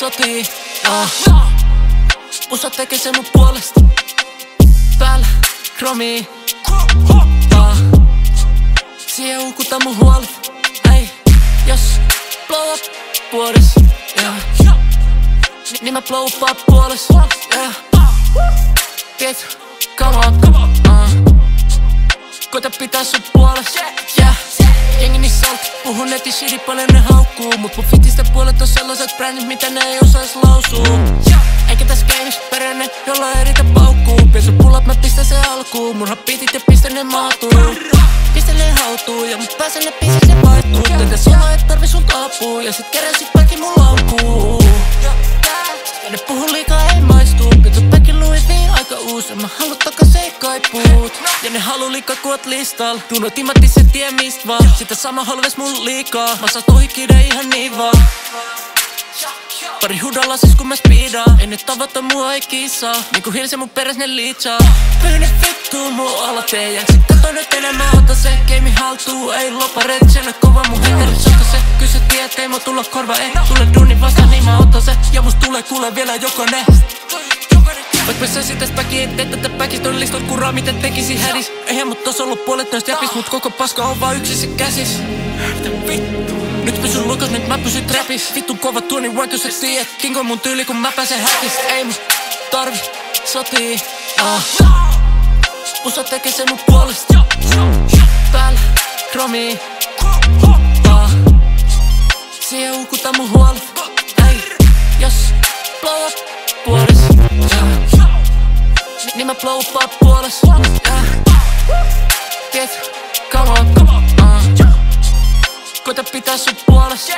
sotii uh. Usa tekee sen mun puolesta Päällä kromi uh. Siihen ukuta mun huolet Ei, jos blow up vuodessa yeah. Niin mä blow up puoles yeah. Tiedät, come on, uh. Koita pitää sun puoles yeah. Jengi niin salti, puhun netin shitty paljon ne haukkuu. Mut mun fitistä puolet on sellaiset brändit mitä ne ei osais lausuu Eikä täs games perenne, jolla ei riitä paukkuu. Pien sun pullat mä pistän se alkuun. Mun hapitit ja pistän ne maatuu Pistän ne hautuu ja mut pääsen ne biisit ne vaihtuu. Tätä solo et tarvi sun apuu Ja sit keräsit päki mun laukuu Ja ne puhu liikaa halu liikaa kuot listalla Tuno timatti se tie mist vaan. Sitä sama holves mun liikaa. Mä saan tohikide ihan niin vaan. Pari hudalla siis kun mä speedaan Ei ne tavoita mua ei kisaa. Niinku hilse mun peräs ne liitsaa. Pyhne vittuu mun Ja sit kato nyt enemmän ota se Game haltuu ei lopa Sen kova mun heterit sota se. Kyllä sä tiedät ei mua tulla korva Ei. Tule duuni vasta niin mä otan se. Ja must tulee kuule vielä jokainen Vaikka söisin tästä päkiä, ettei tätä päkistä on listot kuraa, miten tekisi hädis. Eihän mut tos ollut puolentoista jäpis, mut koko paska on vaan yksissä käsis. Mitä vittu? Nyt pysyn lukas, nyt mä pysyn trapis Vittu kova tuoni niin vaikka sä tiedät King on mun tyyli, kun mä pääsen häkis. Ei mun tarvi sotii. Uh. Usa tekee sen mun puolesta. Päällä kromi uh. Siihen ukuta mun huolet Niin mä blow up puolis yeah. Tiedät, come on, uh. Koita pitää sun puoles